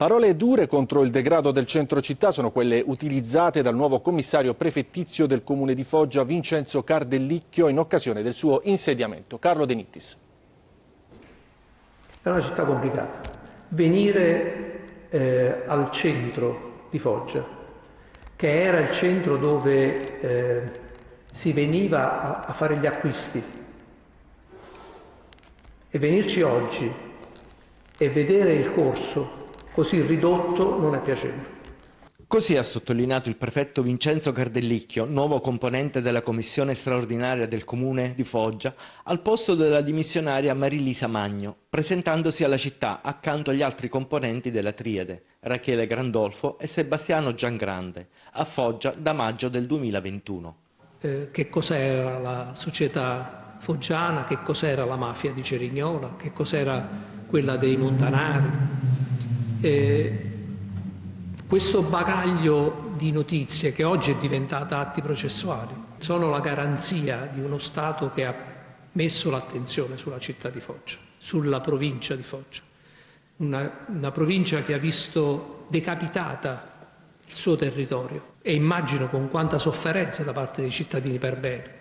Parole dure contro il degrado del centro città sono quelle utilizzate dal nuovo commissario prefettizio del comune di Foggia, Vincenzo Cardellicchio, in occasione del suo insediamento. Carlo De Nittis. È una città complicata. Venire eh, al centro di Foggia, che era il centro dove eh, si veniva a, a fare gli acquisti, e venirci oggi e vedere il corso così ridotto non è piacevole. Così ha sottolineato il prefetto Vincenzo Cardellicchio, nuovo componente della commissione straordinaria del comune di Foggia, al posto della dimissionaria Marilisa Magno, presentandosi alla città accanto agli altri componenti della triade, Rachele Grandolfo e Sebastiano Giangrande, a Foggia da maggio del 2021. Eh, che cos'era la società foggiana, che cos'era la mafia di Cerignola, che cos'era quella dei Montanari, eh, questo bagaglio di notizie che oggi è diventata atti processuali sono la garanzia di uno Stato che ha messo l'attenzione sulla città di Foggia, sulla provincia di Foggia, una, una provincia che ha visto decapitata il suo territorio e immagino con quanta sofferenza da parte dei cittadini per bene